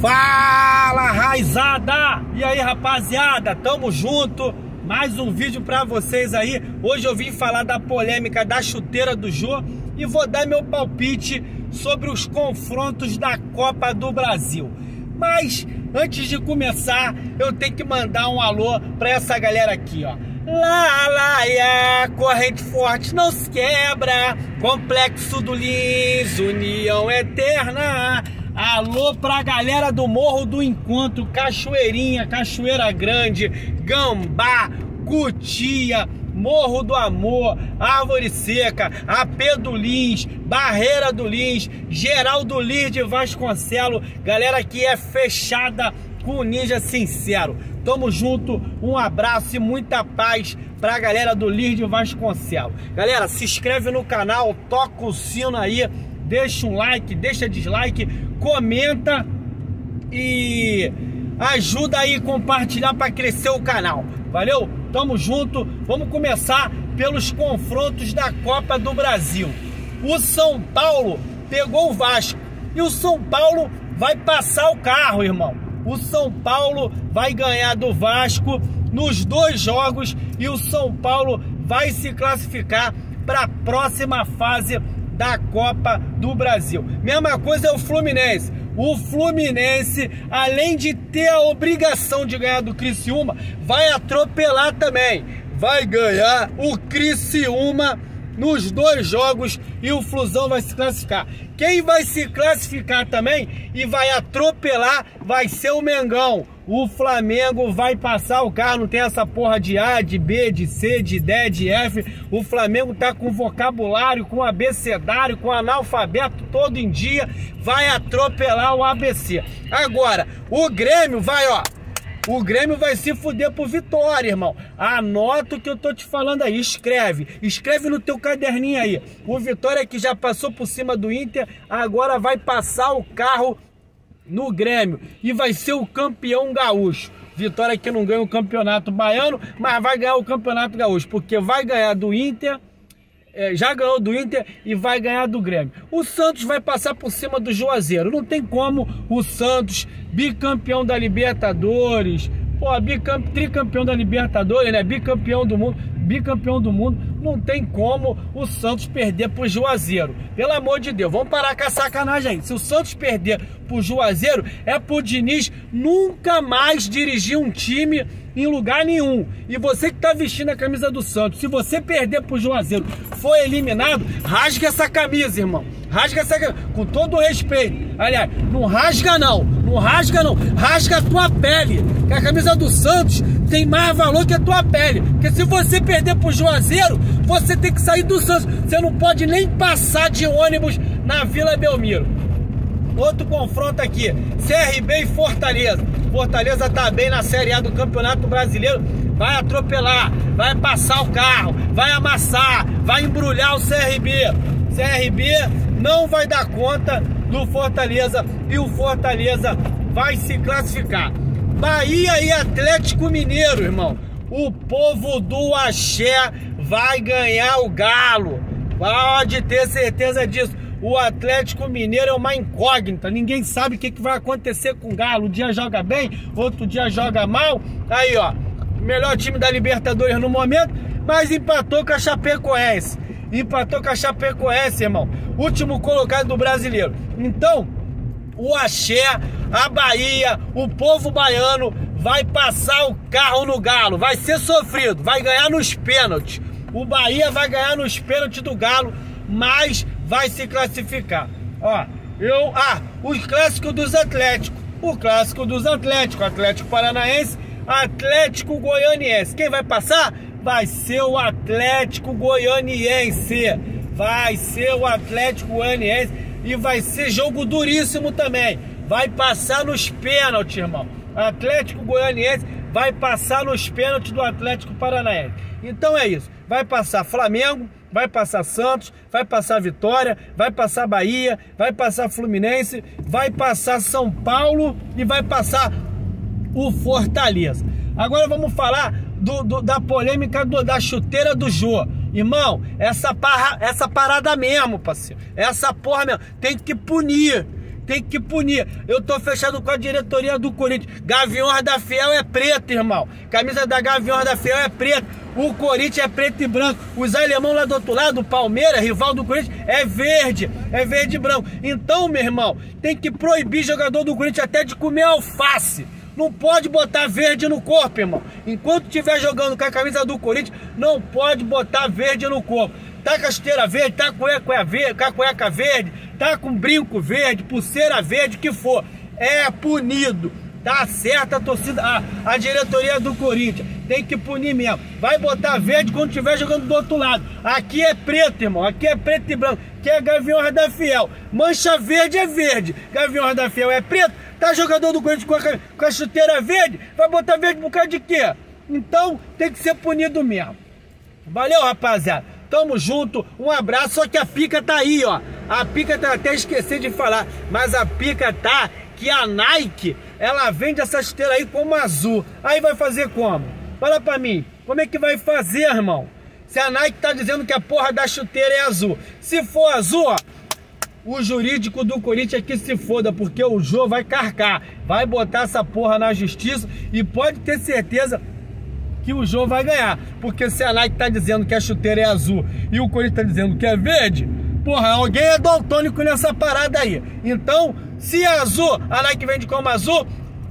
Fala, raizada! E aí, rapaziada, tamo junto. Mais um vídeo pra vocês aí. Hoje eu vim falar da polêmica da chuteira do Jô e vou dar meu palpite sobre os confrontos da Copa do Brasil. Mas antes de começar, eu tenho que mandar um alô pra essa galera aqui, ó. Lá, lá, ia, corrente forte não se quebra, complexo do Lins, união eterna. Alô pra galera do Morro do Encontro, Cachoeirinha, Cachoeira Grande, Gambá, Cutia, Morro do Amor, Árvore Seca, AP do Lins, Barreira do Lins, Geral do Lins de Vasconcelo, galera que é fechada com o Ninja Sincero. Tamo junto, um abraço e muita paz pra galera do Lins de Vasconcelo. Galera, se inscreve no canal, toca o sino aí, deixa um like, deixa dislike, comenta e ajuda aí compartilhar para crescer o canal. Valeu? Tamo junto. Vamos começar pelos confrontos da Copa do Brasil. O São Paulo pegou o Vasco e o São Paulo vai passar o carro, irmão. O São Paulo vai ganhar do Vasco nos dois jogos e o São Paulo vai se classificar para a próxima fase da Copa do Brasil. Mesma coisa é o Fluminense. O Fluminense, além de ter a obrigação de ganhar do Criciúma, vai atropelar também. Vai ganhar o Criciúma nos dois jogos e o Flusão vai se classificar. Quem vai se classificar também e vai atropelar vai ser o Mengão. O Flamengo vai passar o carro, não tem essa porra de A, de B, de C, de D, de F. O Flamengo tá com vocabulário, com abecedário, com analfabeto todo em dia, vai atropelar o ABC. Agora, o Grêmio vai, ó, o Grêmio vai se fuder por vitória, irmão. Anota o que eu tô te falando aí. Escreve. Escreve no teu caderninho aí. O Vitória que já passou por cima do Inter, agora vai passar o carro no Grêmio e vai ser o campeão gaúcho. Vitória que não ganha o campeonato baiano, mas vai ganhar o campeonato gaúcho, porque vai ganhar do Inter, é, já ganhou do Inter e vai ganhar do Grêmio. O Santos vai passar por cima do Juazeiro. Não tem como o Santos, bicampeão da Libertadores, pô, bicamp, tricampeão da Libertadores, né? Bicampeão do mundo bicampeão do mundo, não tem como o Santos perder pro Juazeiro. Pelo amor de Deus, vamos parar com a sacanagem aí. Se o Santos perder pro Juazeiro, é pro Diniz nunca mais dirigir um time em lugar nenhum. E você que tá vestindo a camisa do Santos, se você perder pro Juazeiro, for eliminado, rasga essa camisa, irmão. Rasga essa com todo respeito. Aliás, não rasga não, não rasga não, rasga a tua pele. Que a camisa do Santos tem mais valor que a tua pele. Porque se você perder pro Juazeiro, você tem que sair do Santos. Você não pode nem passar de ônibus na Vila Belmiro. Outro confronto aqui, CRB e Fortaleza. Fortaleza tá bem na Série A do Campeonato Brasileiro, vai atropelar, vai passar o carro, vai amassar, vai embrulhar o CRB. CRB não vai dar conta do Fortaleza e o Fortaleza vai se classificar. Bahia e Atlético Mineiro, irmão. O povo do Axé vai ganhar o Galo. Pode ter certeza disso. O Atlético Mineiro é uma incógnita. Ninguém sabe o que, vai acontecer com o Galo. Um dia joga bem, outro dia joga mal. Aí, ó. Melhor time da Libertadores no momento, mas empatou com a Chapecoense. Empatou com a Chapecoense, irmão. Último colocado do brasileiro. Então, o Axé, a Bahia, o povo baiano vai passar o carro no Galo. Vai ser sofrido, vai ganhar nos pênaltis. O Bahia vai ganhar nos pênaltis do Galo, mas vai se classificar. Ó, eu. Ah, os clássicos dos Atléticos. O clássico dos Atléticos, Atlético Paranaense, Atlético Goianiense. Quem vai passar? Vai ser o Atlético Goianiense. Vai ser o Atlético Goianiense e vai ser jogo duríssimo também. Vai passar nos pênaltis, irmão. Atlético Goianiense vai passar nos pênaltis do Atlético Paranaense. Então é isso. Vai passar Flamengo, vai passar Santos, vai passar Vitória, vai passar Bahia, vai passar Fluminense, vai passar São Paulo e vai passar o Fortaleza. Agora vamos falar do, do, da polêmica do, da chuteira do Jô. Irmão, essa, parra, essa parada mesmo, parceiro. Essa porra mesmo. Tem que punir. tem que punir. Eu tô fechado com a diretoria do Corinthians. Gaviões da Fiel é preto, irmão. Camisa da Gaviões da Fiel é preta. O Corinthians é preto e branco. Os alemão lá do outro lado, o Palmeiras, rival do Corinthians, é verde. É verde e branco. Então, meu irmão, tem que proibir jogador do Corinthians até de comer alface. Não pode botar verde no corpo, irmão. Enquanto estiver jogando com a camisa do Corinthians, não pode botar verde no corpo. Tá com a esteira verde, tá com a verde, com a cueca verde, tá com brinco verde, pulseira verde, que for. É punido. Tá certa a torcida, a, a diretoria do Corinthians. Tem que punir mesmo. Vai botar verde quando estiver jogando do outro lado. Aqui é preto, irmão. Aqui é preto e branco. Aqui é Gavião da Fiel. Mancha verde é verde. Gavião da Fiel é preto. Tá jogador do Corinthians com a, com a chuteira verde. Vai botar verde por causa de quê? Então tem que ser punido mesmo. Valeu, rapaziada. Tamo junto. Um abraço. Só que a pica tá aí, ó. A pica tá até esqueci de falar. Mas a pica tá que a Nike, ela vende essa chuteira aí como azul. Aí vai fazer como? Fala pra mim, como é que vai fazer, irmão? Se a Nike tá dizendo que a porra da chuteira é azul. Se for azul, ó, o jurídico do Corinthians que se foda, porque o Jô vai carcar, vai botar essa porra na justiça e pode ter certeza que o Jô vai ganhar. Porque se a Nike tá dizendo que a chuteira é azul e o Corinthians tá dizendo que é verde, porra, alguém é daltônico nessa parada aí. Então, se é azul, a Nike vende como azul,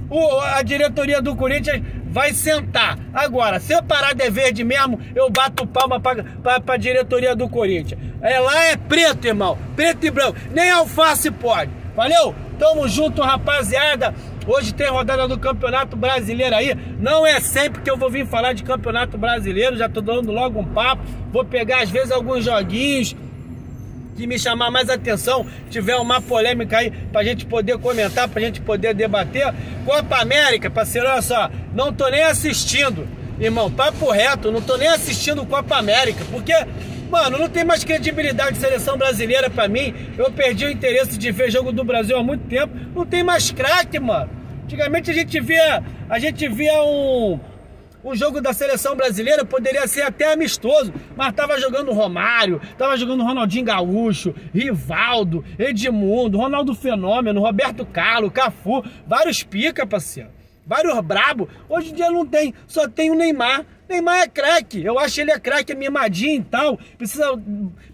o, a diretoria do Corinthians vai sentar. Agora, se a parada é verde mesmo, eu bato palma pra, pra, pra diretoria do Corinthians. É, lá é preto, irmão. Preto e branco. Nem alface pode. Valeu? Tamo junto, rapaziada. Hoje tem rodada do Campeonato Brasileiro aí. Não é sempre que eu vou vir falar de Campeonato Brasileiro. Já tô dando logo um papo. Vou pegar, às vezes, alguns joguinhos que me chamar mais atenção, tiver uma polêmica aí pra gente poder comentar, pra gente poder debater. Copa América, parceiro, olha só, não tô nem assistindo, irmão, papo reto, não tô nem assistindo Copa América, porque, mano, não tem mais credibilidade de seleção brasileira pra mim. Eu perdi o interesse de ver jogo do Brasil há muito tempo, não tem mais craque, mano. Antigamente a gente via, a gente via um o jogo da seleção brasileira poderia ser até amistoso, mas tava jogando Romário, tava jogando Ronaldinho Gaúcho, Rivaldo, Edmundo, Ronaldo Fenômeno, Roberto Carlos, Cafu, vários pica, parceiro. Vários brabo. Hoje em dia não tem, só tem o Neymar. Neymar é craque, eu acho ele é craque, é mimadinho e tal. Precisa,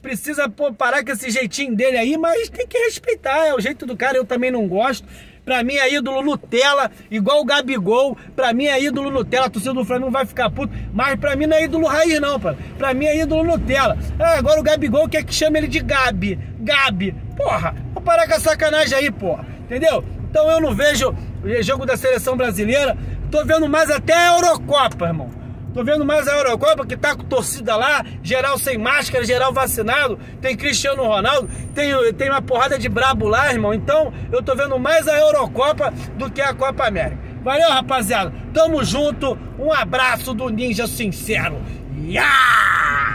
precisa pô, parar com esse jeitinho dele aí, mas tem que respeitar. É o jeito do cara, eu também não gosto. Pra mim é ídolo Nutella, igual o Gabigol. Pra mim é ídolo Nutella. A torcida do Flamengo vai ficar puto. Mas pra mim não é ídolo raiz, não, pô. Pra mim é ídolo Nutella. Ah, agora o Gabigol quer que chame ele de Gabi. Gabi. Porra, vou parar com a sacanagem aí, porra. Entendeu? Então eu não vejo jogo da seleção brasileira. Tô vendo mais até a Eurocopa, irmão. Tô vendo mais a Eurocopa que tá com torcida lá, geral sem máscara, geral vacinado. Tem Cristiano Ronaldo, tem, tem uma porrada de brabo lá, irmão. Então eu tô vendo mais a Eurocopa do que a Copa América. Valeu, rapaziada. Tamo junto. Um abraço do Ninja Sincero. Yeah!